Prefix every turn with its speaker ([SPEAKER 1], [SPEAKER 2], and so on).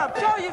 [SPEAKER 1] up. Show your